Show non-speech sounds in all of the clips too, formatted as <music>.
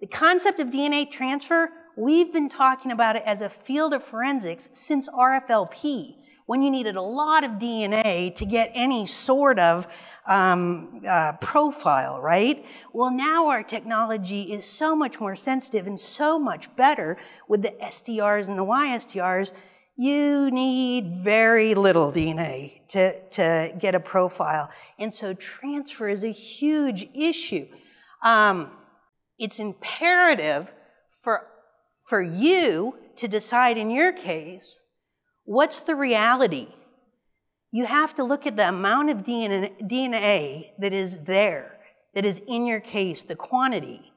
The concept of DNA transfer, we've been talking about it as a field of forensics since RFLP, when you needed a lot of DNA to get any sort of um, uh, profile, right? Well, now our technology is so much more sensitive and so much better with the STRs and the YSTRs. You need very little DNA to, to get a profile. And so transfer is a huge issue. Um, it's imperative for, for you to decide in your case What's the reality? You have to look at the amount of DNA that is there, that is in your case, the quantity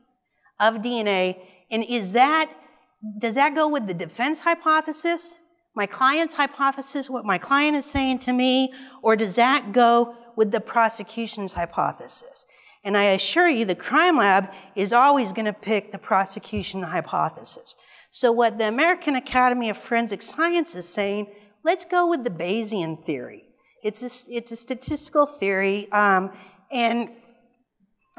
of DNA, and is that, does that go with the defense hypothesis, my client's hypothesis, what my client is saying to me, or does that go with the prosecution's hypothesis? And I assure you, the crime lab is always going to pick the prosecution hypothesis. So what the American Academy of Forensic Science is saying, let's go with the Bayesian theory. It's a, it's a statistical theory, um, and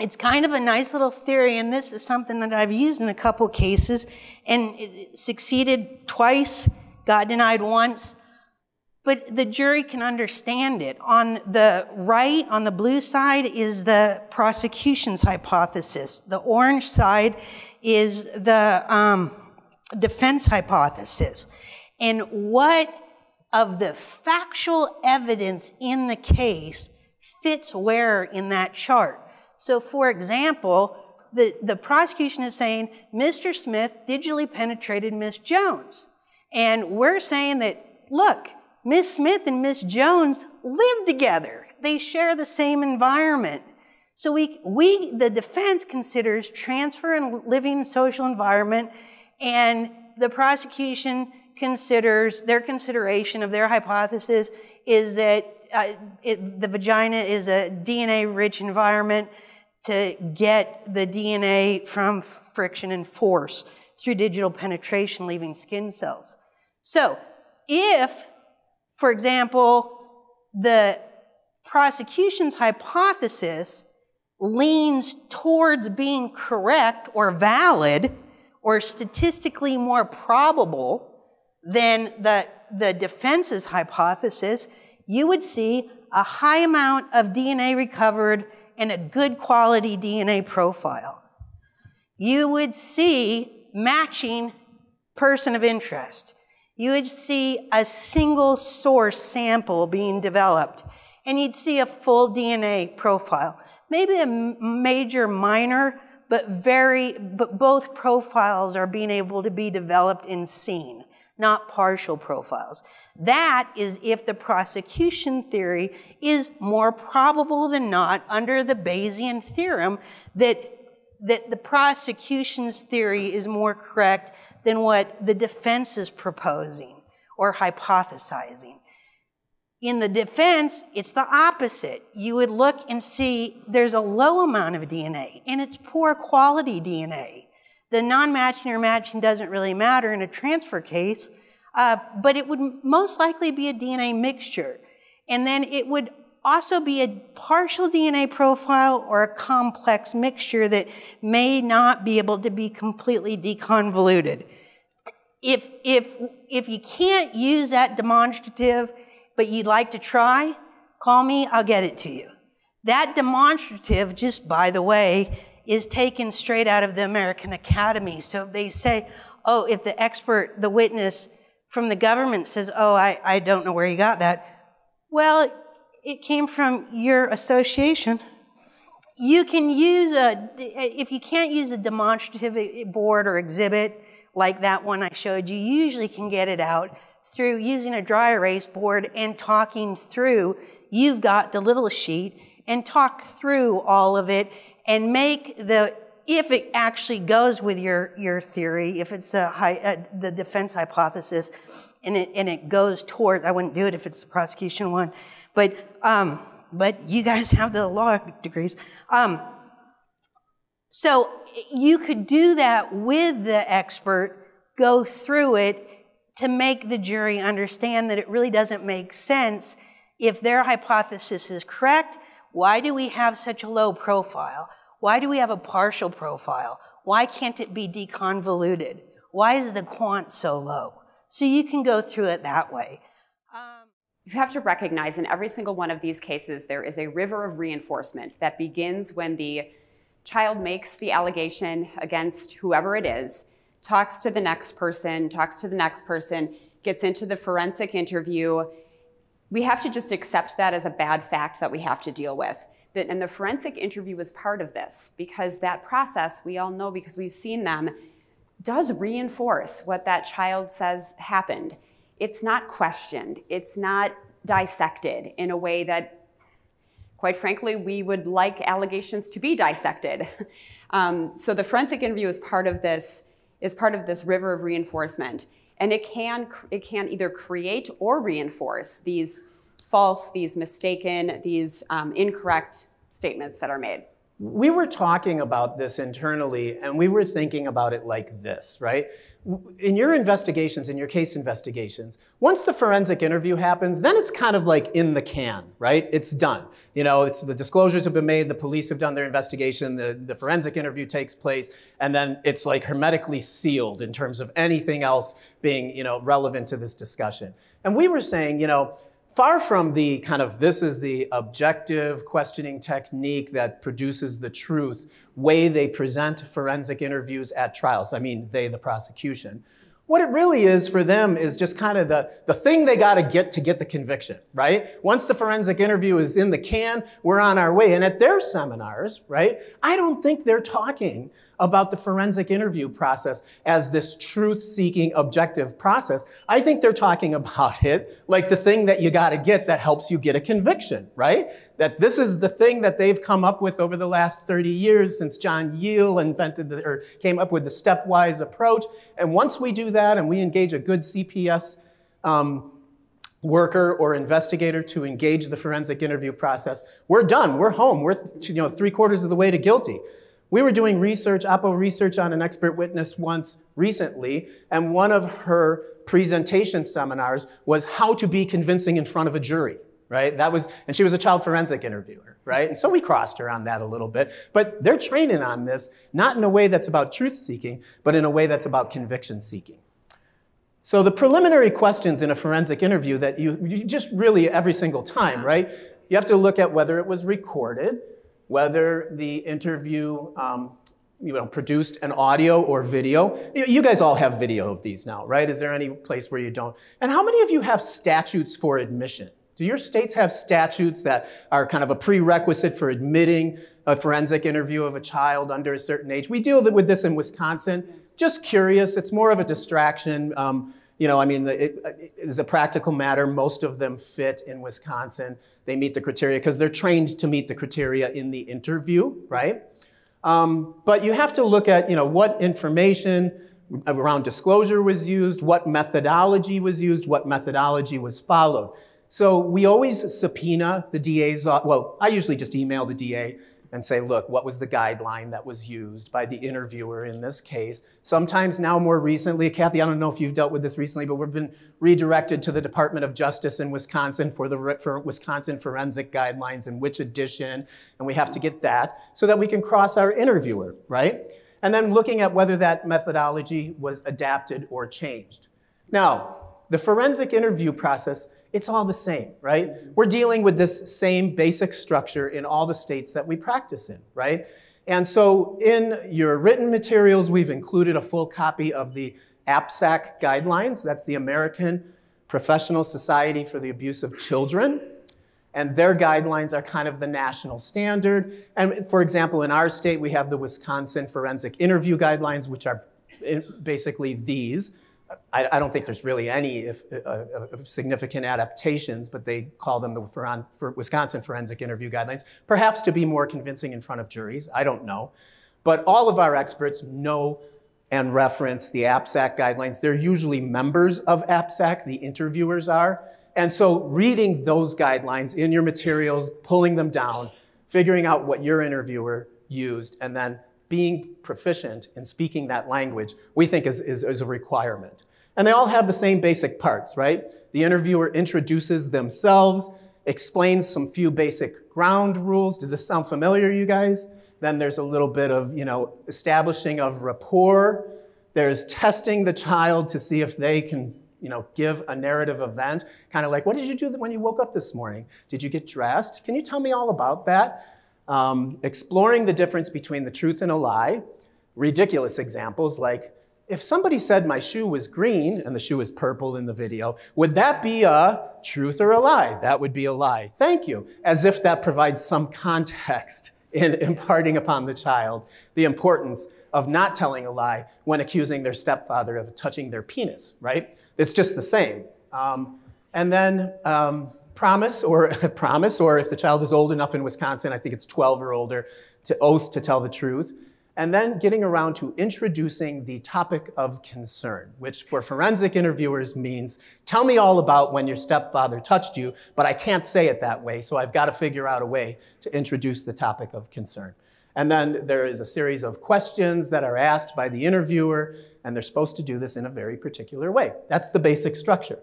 it's kind of a nice little theory, and this is something that I've used in a couple cases, and it succeeded twice, got denied once, but the jury can understand it. On the right, on the blue side, is the prosecution's hypothesis. The orange side is the um, defense hypothesis. And what of the factual evidence in the case fits where in that chart. So for example, the, the prosecution is saying Mr. Smith digitally penetrated Miss Jones. And we're saying that, look, Miss Smith and Miss Jones live together. They share the same environment. So we, we, the defense considers transfer and living social environment and the prosecution considers, their consideration of their hypothesis is that uh, it, the vagina is a DNA-rich environment to get the DNA from friction and force through digital penetration, leaving skin cells. So if, for example, the prosecution's hypothesis leans towards being correct or valid, or statistically more probable than the, the defense's hypothesis, you would see a high amount of DNA recovered and a good quality DNA profile. You would see matching person of interest. You would see a single source sample being developed, and you'd see a full DNA profile. Maybe a major minor but very, but both profiles are being able to be developed and seen, not partial profiles. That is if the prosecution theory is more probable than not under the Bayesian theorem that, that the prosecution's theory is more correct than what the defense is proposing or hypothesizing. In the defense, it's the opposite. You would look and see there's a low amount of DNA, and it's poor quality DNA. The non-matching or matching doesn't really matter in a transfer case, uh, but it would most likely be a DNA mixture. And then it would also be a partial DNA profile or a complex mixture that may not be able to be completely deconvoluted. If, if, if you can't use that demonstrative, but you'd like to try, call me, I'll get it to you. That demonstrative, just by the way, is taken straight out of the American Academy. So they say, oh, if the expert, the witness from the government says, oh, I, I don't know where you got that. Well, it came from your association. You can use a, if you can't use a demonstrative board or exhibit like that one I showed you, you usually can get it out through using a dry erase board and talking through, you've got the little sheet and talk through all of it and make the, if it actually goes with your, your theory, if it's a high, uh, the defense hypothesis and it, and it goes towards, I wouldn't do it if it's the prosecution one, but, um, but you guys have the law degrees. Um, so you could do that with the expert, go through it, to make the jury understand that it really doesn't make sense if their hypothesis is correct. Why do we have such a low profile? Why do we have a partial profile? Why can't it be deconvoluted? Why is the quant so low? So you can go through it that way. You have to recognize in every single one of these cases, there is a river of reinforcement that begins when the child makes the allegation against whoever it is, talks to the next person, talks to the next person, gets into the forensic interview. We have to just accept that as a bad fact that we have to deal with. And the forensic interview is part of this because that process, we all know because we've seen them, does reinforce what that child says happened. It's not questioned, it's not dissected in a way that quite frankly, we would like allegations to be dissected. <laughs> um, so the forensic interview is part of this is part of this river of reinforcement, and it can it can either create or reinforce these false, these mistaken, these um, incorrect statements that are made. We were talking about this internally, and we were thinking about it like this, right? in your investigations, in your case investigations, once the forensic interview happens, then it's kind of like in the can, right? It's done. You know, it's the disclosures have been made, the police have done their investigation, the, the forensic interview takes place, and then it's like hermetically sealed in terms of anything else being, you know, relevant to this discussion. And we were saying, you know, far from the kind of this is the objective questioning technique that produces the truth way they present forensic interviews at trials. I mean, they, the prosecution. What it really is for them is just kind of the, the thing they got to get to get the conviction, right? Once the forensic interview is in the can, we're on our way. And at their seminars, right, I don't think they're talking about the forensic interview process as this truth seeking objective process. I think they're talking <laughs> about it like the thing that you got to get that helps you get a conviction, right? That this is the thing that they've come up with over the last 30 years since John Yuille invented the, or came up with the stepwise approach. And once we do that and we engage a good CPS um, worker or investigator to engage the forensic interview process, we're done. We're home. We're you know three quarters of the way to guilty. We were doing research, Oppo research on an expert witness once recently, and one of her presentation seminars was how to be convincing in front of a jury, right? That was, and she was a child forensic interviewer, right? And so we crossed her on that a little bit. But they're training on this, not in a way that's about truth seeking, but in a way that's about conviction seeking. So the preliminary questions in a forensic interview that you, you just really every single time, right? You have to look at whether it was recorded, whether the interview um, you know, produced an audio or video. You guys all have video of these now, right? Is there any place where you don't? And how many of you have statutes for admission? Do your states have statutes that are kind of a prerequisite for admitting a forensic interview of a child under a certain age? We deal with this in Wisconsin. Just curious, it's more of a distraction. Um, you know, I mean, it, it is a practical matter. Most of them fit in Wisconsin. They meet the criteria because they're trained to meet the criteria in the interview, right? Um, but you have to look at, you know, what information around disclosure was used, what methodology was used, what methodology was followed. So we always subpoena the DA's, well, I usually just email the DA and say, look, what was the guideline that was used by the interviewer in this case? Sometimes now more recently, Kathy, I don't know if you've dealt with this recently, but we've been redirected to the Department of Justice in Wisconsin for the for Wisconsin forensic guidelines and which edition, and we have to get that so that we can cross our interviewer, right? And then looking at whether that methodology was adapted or changed. Now, the forensic interview process it's all the same, right? We're dealing with this same basic structure in all the states that we practice in, right? And so in your written materials, we've included a full copy of the APSAC guidelines. That's the American Professional Society for the Abuse of Children. And their guidelines are kind of the national standard. And for example, in our state, we have the Wisconsin Forensic Interview Guidelines, which are eh, basically these. I, I, don't think there's really any if, uh, uh, significant adaptations, but they call them the for Wisconsin Forensic Interview Guidelines, perhaps to be more convincing in front of juries. I don't know. But all of our experts know and reference the APSAC guidelines. They're usually members of APSAC, the interviewers are. And so reading those guidelines in your materials, pulling them down, figuring out what your interviewer used, and then being proficient in speaking that language, we think is, is, is, a requirement. And they all have the same basic parts, right? The interviewer introduces themselves, explains some few basic ground rules. Does this sound familiar, you guys? Then there's a little bit of, you know, establishing of rapport. There's testing the child to see if they can, you know, give a narrative event. Kind of like, what did you do when you woke up this morning? Did you get dressed? Can you tell me all about that? Um, exploring the difference between the truth and a lie. Ridiculous examples like, if somebody said my shoe was green and the shoe is purple in the video, would that be a truth or a lie? That would be a lie. Thank you. As if that provides some context <laughs> in imparting upon the child the importance of not telling a lie when accusing their stepfather of touching their penis, right? It's just the same. Um, and then um, promise or a <laughs> promise, or if the child is old enough in Wisconsin, I think it's 12 or older, to oath to tell the truth and then getting around to introducing the topic of concern, which for forensic interviewers means tell me all about when your stepfather touched you, but I can't say it that way, so I've got to figure out a way to introduce the topic of concern. And then there is a series of questions that are asked by the interviewer, and they're supposed to do this in a very particular way. That's the basic structure.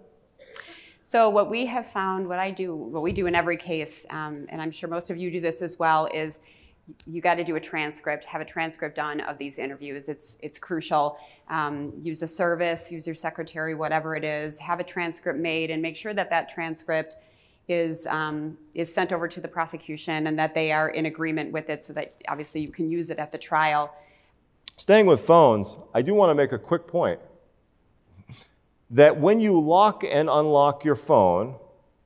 So what we have found, what I do, what we do in every case, um, and I'm sure most of you do this as well, is you got to do a transcript, have a transcript done of these interviews. It's, it's crucial. Um, use a service, use your secretary, whatever it is, have a transcript made and make sure that that transcript is, um, is sent over to the prosecution and that they are in agreement with it so that obviously you can use it at the trial. Staying with phones, I do want to make a quick point that when you lock and unlock your phone,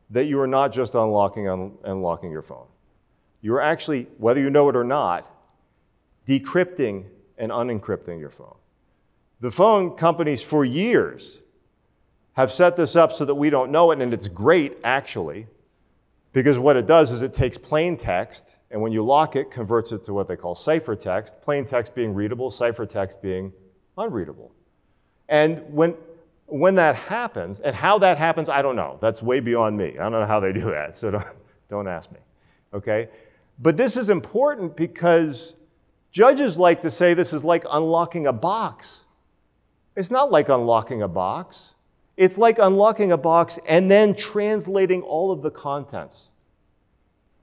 that you are not just unlocking and unlocking your phone you're actually, whether you know it or not, decrypting and unencrypting your phone. The phone companies for years have set this up so that we don't know it, and it's great actually, because what it does is it takes plain text, and when you lock it, converts it to what they call ciphertext, plain text being readable, ciphertext being unreadable. And when, when that happens, and how that happens, I don't know. That's way beyond me. I don't know how they do that, <laughs> so don't, don't ask me. Okay? But this is important because judges like to say this is like unlocking a box. It's not like unlocking a box. It's like unlocking a box and then translating all of the contents.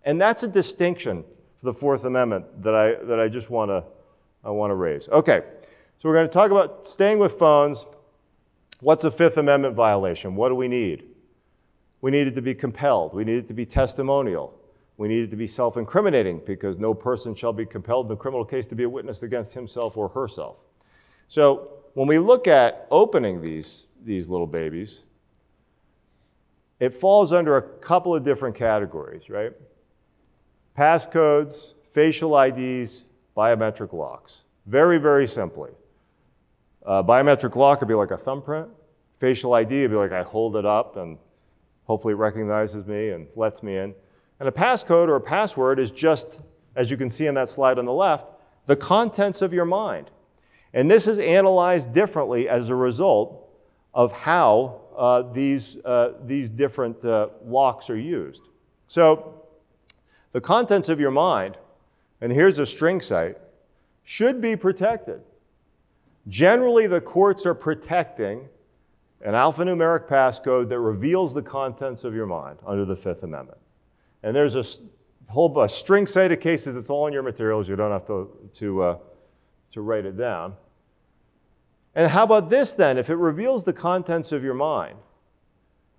And that's a distinction for the Fourth Amendment that I, that I just want to I want to raise. Okay, so we're going to talk about staying with phones. What's a Fifth Amendment violation? What do we need? We need it to be compelled. We need it to be testimonial. We need it to be self incriminating because no person shall be compelled in a criminal case to be a witness against himself or herself. So when we look at opening these, these little babies, it falls under a couple of different categories, right? Passcodes, facial IDs, biometric locks. Very, very simply. A biometric lock would be like a thumbprint. Facial ID would be like I hold it up and hopefully it recognizes me and lets me in. And a passcode or a password is just, as you can see on that slide on the left, the contents of your mind. And this is analyzed differently as a result of how uh, these, uh, these different uh, locks are used. So, the contents of your mind, and here's a string cite, should be protected. Generally, the courts are protecting an alphanumeric passcode that reveals the contents of your mind under the Fifth Amendment. And there's a whole a string set of cases. that's all in your materials. You don't have to, to, uh, to write it down. And how about this then? If it reveals the contents of your mind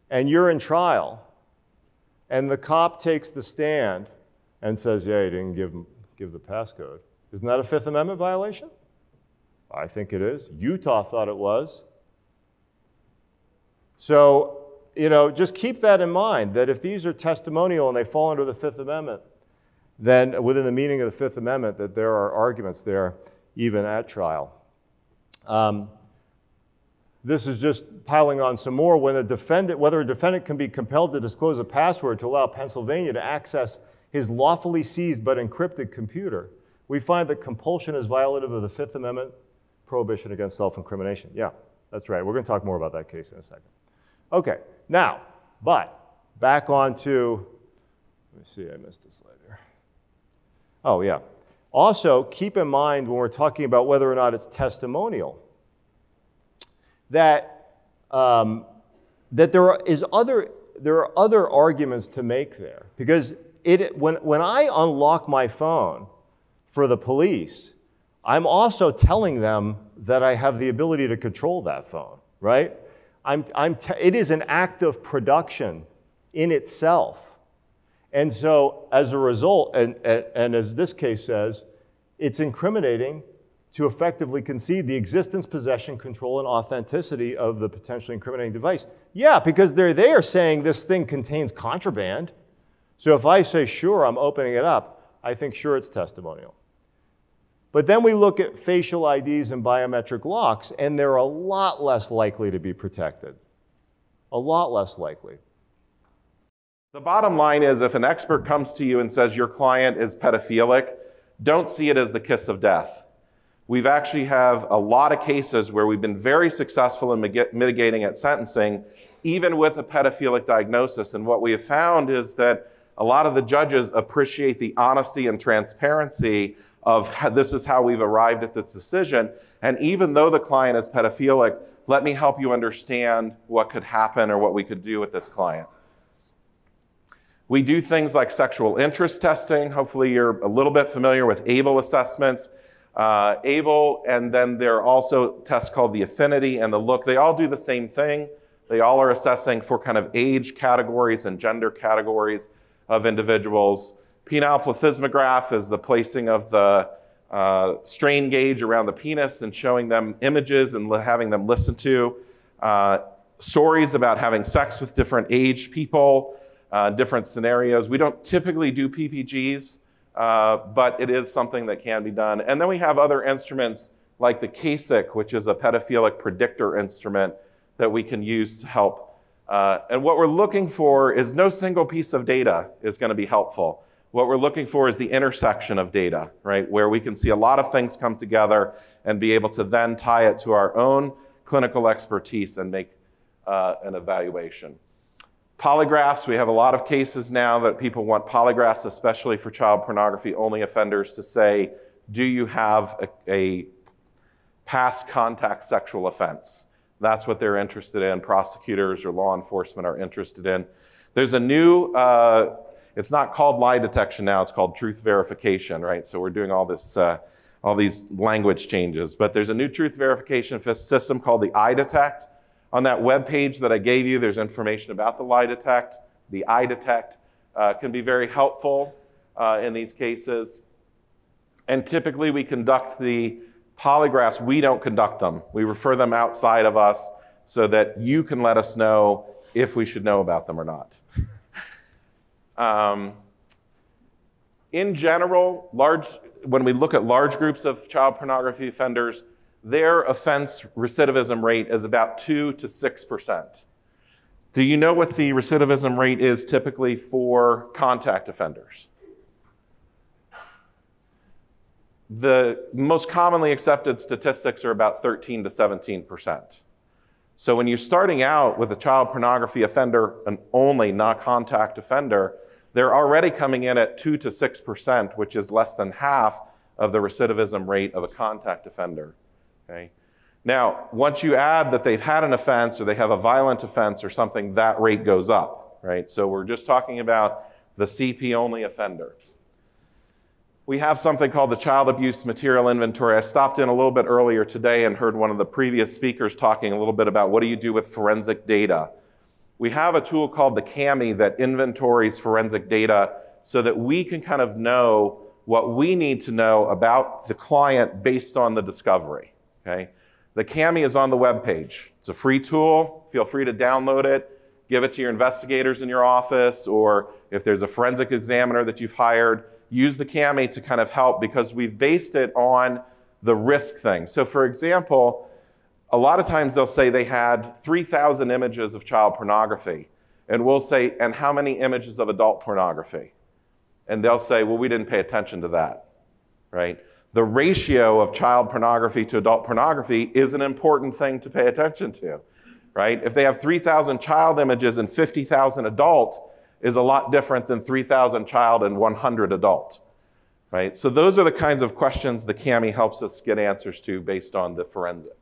and you're in trial and the cop takes the stand and says, yeah, he didn't give, give the passcode, isn't that a Fifth Amendment violation? I think it is. Utah thought it was. So you know, just keep that in mind that if these are testimonial and they fall under the Fifth Amendment, then within the meaning of the Fifth Amendment, that there are arguments there even at trial. Um, this is just piling on some more. When a defendant, whether a defendant can be compelled to disclose a password to allow Pennsylvania to access his lawfully seized but encrypted computer, we find that compulsion is violative of the Fifth Amendment prohibition against self incrimination. Yeah, that's right. We're going to talk more about that case in a second. Okay, now, but back on to, let me see, I missed a slide here. Oh, yeah. Also, keep in mind when we're talking about whether or not it's testimonial, that, um, that there, are, is other, there are other arguments to make there. Because it, when, when I unlock my phone for the police, I'm also telling them that I have the ability to control that phone, right? I'm, I'm it is an act of production in itself. And so, as a result, and, and, and as this case says, it's incriminating to effectively concede the existence, possession, control, and authenticity of the potentially incriminating device. Yeah, because they're there saying this thing contains contraband. So if I say, sure, I'm opening it up, I think, sure, it's testimonial. But then we look at facial IDs and biometric locks, and they're a lot less likely to be protected. A lot less likely. The bottom line is if an expert comes to you and says your client is pedophilic, don't see it as the kiss of death. We've actually have a lot of cases where we've been very successful in mitigating at sentencing, even with a pedophilic diagnosis. And what we have found is that a lot of the judges appreciate the honesty and transparency of this is how we've arrived at this decision. And even though the client is pedophilic, let me help you understand what could happen or what we could do with this client. We do things like sexual interest testing. Hopefully, you're a little bit familiar with Abel assessments. Uh, Abel, and then there are also tests called the affinity and the look. They all do the same thing. They all are assessing for kind of age categories and gender categories of individuals. Penile plethysmograph is the placing of the uh, strain gauge around the penis and showing them images and having them listen to uh, stories about having sex with different age people uh, different scenarios. We don't typically do PPGs, uh, but it is something that can be done. And then we have other instruments like the CASIC, which is a pedophilic predictor instrument that we can use to help. Uh, and what we're looking for is no single piece of data is going to be helpful. What we're looking for is the intersection of data, right? Where we can see a lot of things come together and be able to then tie it to our own clinical expertise and make uh, an evaluation. Polygraphs, we have a lot of cases now that people want polygraphs, especially for child pornography only offenders, to say, do you have a, a past contact sexual offense? That's what they're interested in. Prosecutors or law enforcement are interested in. There's a new, uh, it's not called lie detection now, it's called truth verification, right? So we're doing all this, uh, all these language changes. But there's a new truth verification system called the EyeDetect on that web page that I gave you, there's information about the lie detect. The EyeDetect uh, can be very helpful uh, in these cases. And typically, we conduct the polygraphs. We don't conduct them. We refer them outside of us so that you can let us know if we should know about them or not. Um, in general, large, when we look at large groups of child pornography offenders, their offense recidivism rate is about 2 to 6%. Do you know what the recidivism rate is typically for contact offenders? The most commonly accepted statistics are about 13 to 17%. So when you're starting out with a child pornography offender, an only not contact offender, they're already coming in at 2 to 6%, which is less than half of the recidivism rate of a contact offender. Okay? Now, once you add that they've had an offense or they have a violent offense or something, that rate goes up, right? So we're just talking about the CP only offender. We have something called the Child Abuse Material Inventory. I stopped in a little bit earlier today and heard one of the previous speakers talking a little bit about what do you do with forensic data. We have a tool called the CAMI that inventories forensic data so that we can kind of know what we need to know about the client based on the discovery. Okay? The CAMI is on the web page. It's a free tool. Feel free to download it, give it to your investigators in your office, or if there's a forensic examiner that you've hired, use the CAMI to kind of help because we've based it on the risk thing. So, for example, a lot of times they'll say they had 3,000 images of child pornography. And we'll say, and how many images of adult pornography? And they'll say, well, we didn't pay attention to that, right? the ratio of child pornography to adult pornography is an important thing to pay attention to, right? If they have 3,000 child images and 50,000 adult, is a lot different than 3,000 child and 100 adult, right? So those are the kinds of questions the CAMI helps us get answers to based on the forensic.